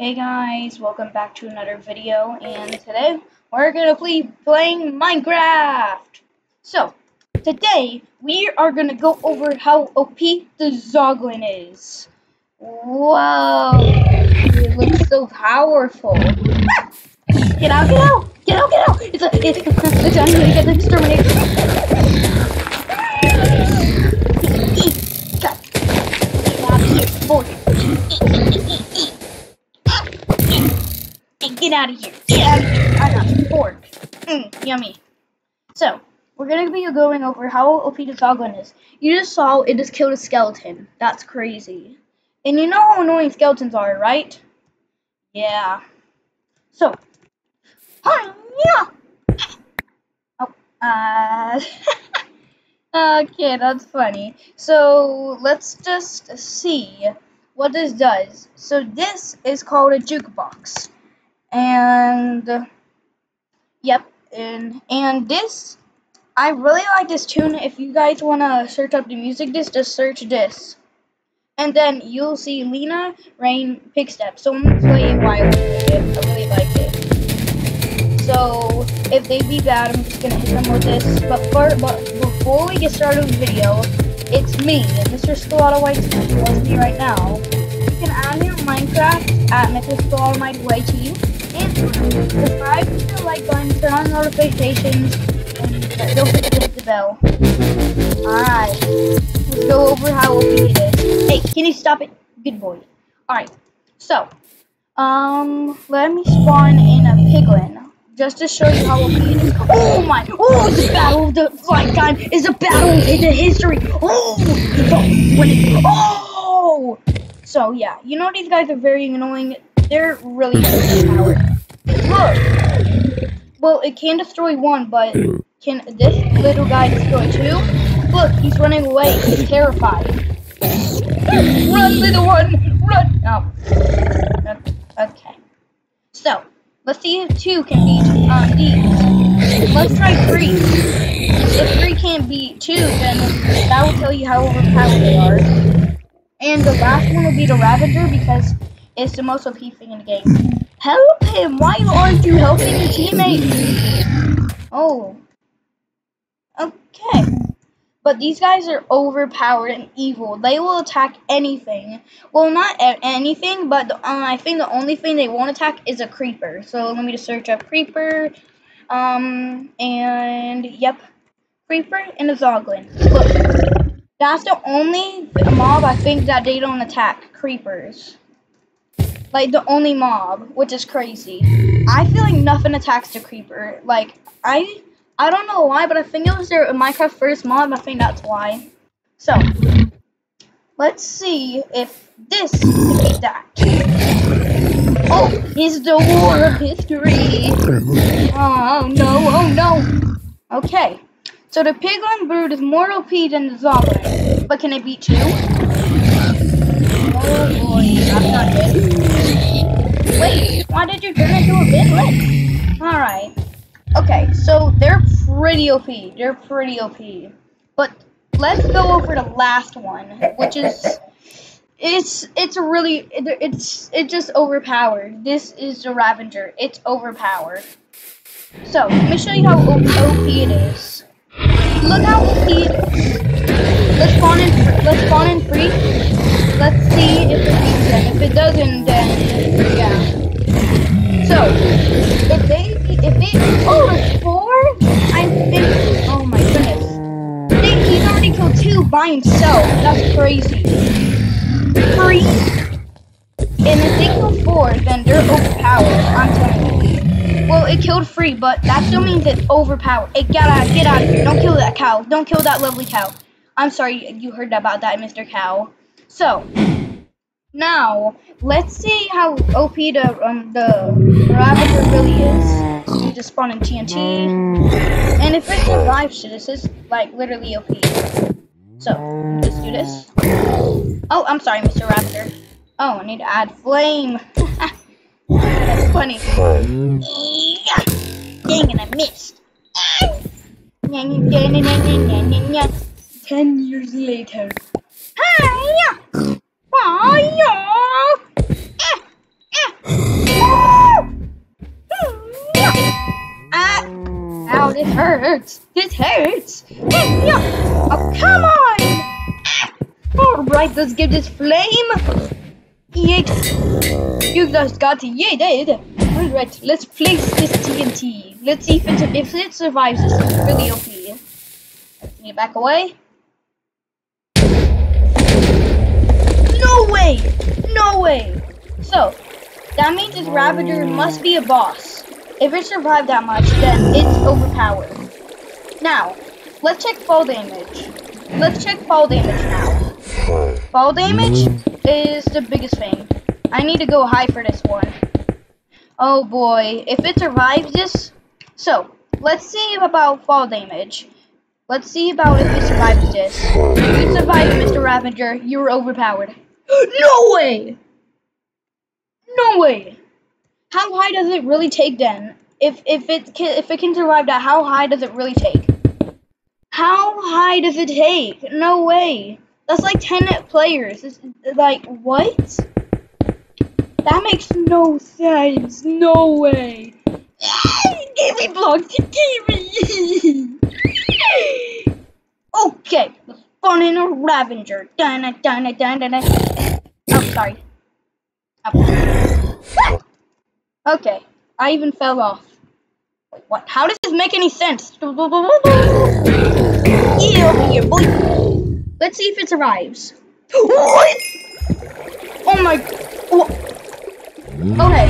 Hey guys, welcome back to another video, and today we're gonna be playing Minecraft! So, today we are gonna go over how OP the Zoglin is. Whoa, it looks so powerful. Get out, get out, get out, get out! It's a, it's, it's I'm gonna get the exterminator. Get out of here. Get out of here. I got pork. Mmm, yummy. So, we're going to be going over how OP the is. You just saw it just killed a skeleton. That's crazy. And you know how annoying skeletons are, right? Yeah. So, hi. Oh, uh... okay, that's funny. So, let's just see what this does. So, this is called a jukebox and yep and and this I really like this tune. If you guys want to search up the music this just search this. And then you'll see Lena Raine Pigstep. So I'm gonna play it while I really like it. So if they be bad I'm just gonna hit them with this. But, for, but before we get started with the video it's me Mr. Skalotl White That's me right now. You can add me on Minecraft at Mr. Skalotl White subscribe, hit the like button, turn on notifications, and don't forget to hit the bell. Alright, let's go over how OP it is. Hey, can you stop it? Good boy. Alright, so, um, let me spawn in a piglin, just to show you how OP it is. Oh my, oh, the battle of the flight time is a battle in the history. Oh, when it, oh! So, yeah, you know these guys are very annoying. They're really overpowered. Look! Well, it can destroy one, but can this little guy destroy two? Look, he's running away. He's terrified. Run, little one! Run! Oh. Okay. So, let's see if two can beat um, these. Let's try three. If three can't beat two, then that will tell you how overpowered they are. And the last one will be the Ravager because it's the most OP thing in the game. Help him! Why aren't you helping your teammates? Oh. Okay. But these guys are overpowered and evil. They will attack anything. Well, not anything, but the, um, I think the only thing they won't attack is a creeper. So let me just search up creeper. Um, and yep, creeper and a zoglin. Look, that's the only mob I think that they don't attack. Creepers like the only mob, which is crazy. I feel like nothing attacks the creeper. Like I I don't know why, but I think it was their Minecraft first mob. I think that's why. So let's see if this beat that. Oh, it's the war of history. Oh no, oh no. Okay. So the piglin brute is more OP than the zombie. But can it beat you? Oh boy, that's not good. Wait, why did you turn into a bidlet? Alright. Okay, so they're pretty OP. They're pretty OP. But let's go over the last one, which is it's it's really it's it's just overpowered. This is the Ravager. It's overpowered. So let me show you how OP it is. Look how OP it is. Let's spawn in. Let's spawn in free. Let's see if it beats them. If it doesn't, then himself. That's crazy. Free. If they kill four, then they're overpowered. I'm telling you. Well, it killed three, but that still means it's overpowered. It get out, get out of here. Don't kill that cow. Don't kill that lovely cow. I'm sorry you heard about that, Mr. Cow. So, now, let's see how OP the, um, the Ravager really is. You just spawn in TNT. And if it survives this is, like, literally OP. So, let's do this. Oh, I'm sorry, Mr. Raptor. Oh, I need to add flame. That's funny. Yeah. Dang it, I missed. Ten years later. Hi-ya! Hi-ya! Ah! Hi! this hurts. This hurts. Oh, come on. All right, let's give this flame. Yeet. You just got yeeted. All right, let's place this TNT. Let's see if it if it survives this. It's really OP. Can you back away? No way! No way! So, that means this Ravager must be a boss. If it survived that much, then it's overpowered. Now, let's check fall damage. Let's check fall damage now. Fall damage is the biggest thing. I need to go high for this one. Oh boy, if it survives this... So, let's see about fall damage. Let's see about if it survives this. If you survived, Mr. Ravager, you're overpowered. no way! No way! How high does it really take then? If if it can, if it can survive that, how high does it really take? How high does it take? No way. That's like 10 players. It's, like, what? That makes no sense. No way. Give me block. Give me. okay. Let's spawn in a Ravager. Dun, dun, dun, dun, dun, dun. Oh, sorry. Oh. Okay. I even fell off. Wait, what? How does this make any sense? Yeah, over here, boy. Let's see if it survives. What? Oh my. Okay.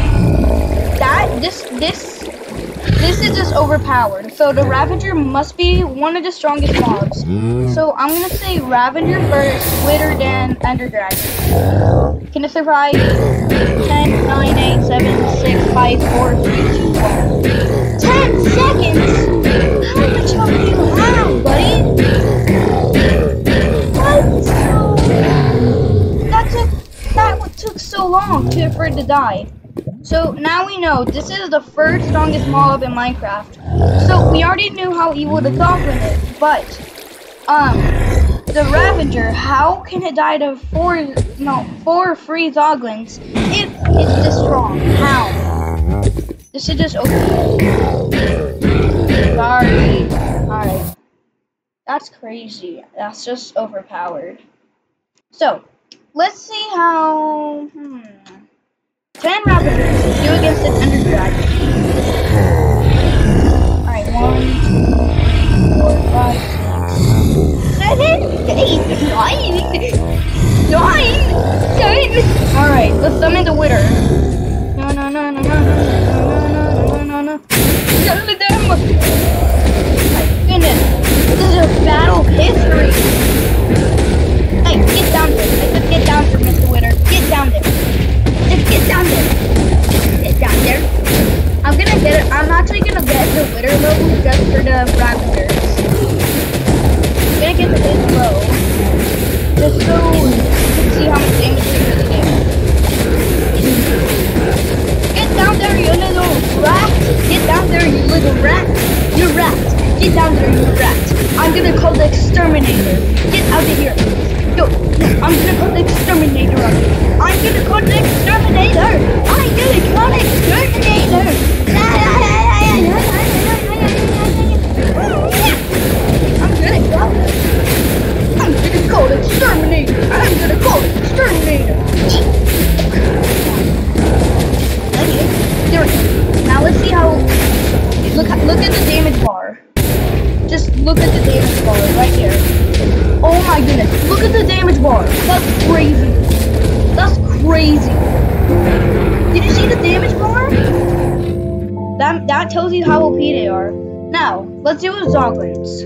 That this this this is just overpowered. So the Ravager must be one of the strongest mobs. So I'm gonna say Ravager first, Wither, then Ender Dragon. Can it survive? 10, 9, 8, 7, 6, 5, 4, 3, 2, 1. 10 seconds? How much health do you have, buddy? What? That took, that took so long to, for it to die. So now we know this is the third strongest mob in Minecraft. So we already knew how evil the Goblin is, but um the Ravager, how can it die to four no four free Zoglins if it's strong? How? This is just okay. Sorry. Alright. That's crazy. That's just overpowered. So, let's see how hmm. 10 Ravagers do against an Ender Dragon. Alright, 1, 2, 3, 4, 5, 6, 7, 8, 9, 9, 10. Alright, let's summon the Wither. Yeah. That, tells you how OP they are. Now, let's do the Zoglins.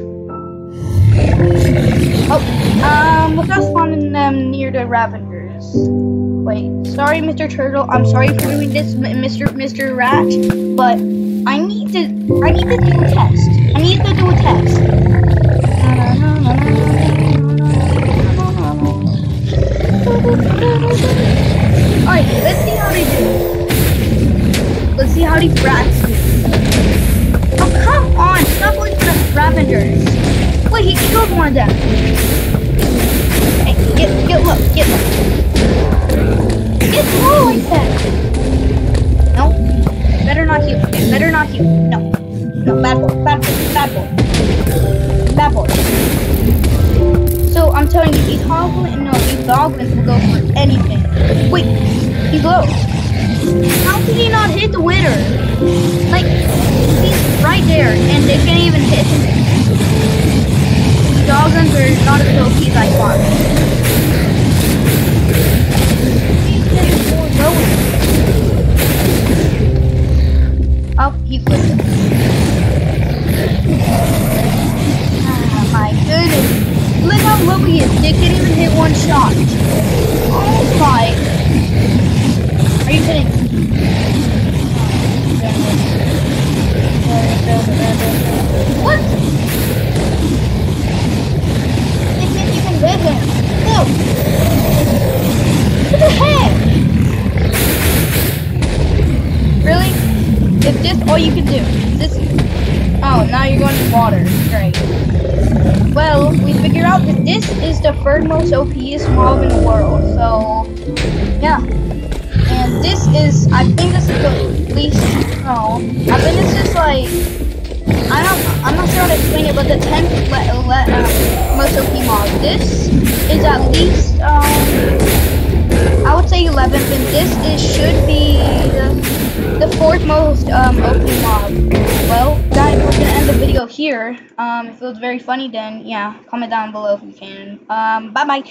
Oh, um, let's not spawn them near the Ravengers. Wait, sorry, Mr. Turtle. I'm sorry for doing this, Mr. Mr. Rat, but I need to, I need to do a test. I need to do a test. Alright, let's see how they do. Let's see how these rats on! Stop looking for the Ravengers! Wait, he killed one of them! Hey, get, get look, get low. Get low, I said! No, better not you, it better not you. No, no, bad boy, bad boy, bad boy. Bad boy. So, I'm telling you, these Hoglins, no, these Zoglins will go for anything. Wait, he's low. How can he not hit the winner? Like, he's right there, and they can't even hit him. Doggins are not as OP as I thought. Oh, he quit. Ah, my goodness. Look how low he is. They can't even hit one shot. Can't even hit What the heck? Really? Is this all you can do? Oh, now you're going to water. Great. Well, we figured out that this is the third most OPest mob in the world, so yeah. And this is, I think this is the least, no, I think this is like, I don't, I'm not to explain it, but the 10th le, uh, most OP mob. This is at least, um, I would say 11th, and this is, should be the, the fourth most um, OP mob. Well, guys, we're gonna end the video here. Um, if it was very funny, then yeah, comment down below if you can. Um, bye bye.